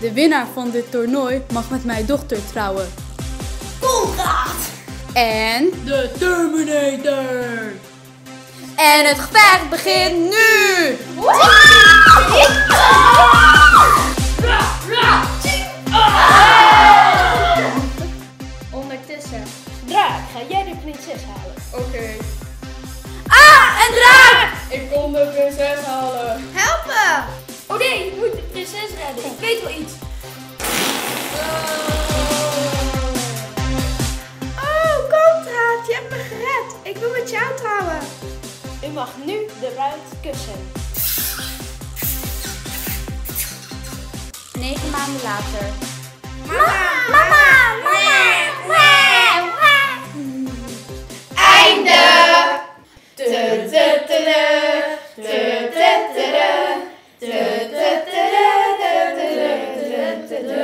De winnaar van dit toernooi mag met mijn dochter trouwen. Konrad! En... De Terminator! En het gevecht begint nu! Ondertussen. Draak, ga jij de prinses halen? Oké, Oh, contraat, je hebt me gered. Ik wil met jou trouwen. U mag nu de ruit kussen. Negen maanden later. Mama, mama, mama. mama. mama. Einde. to the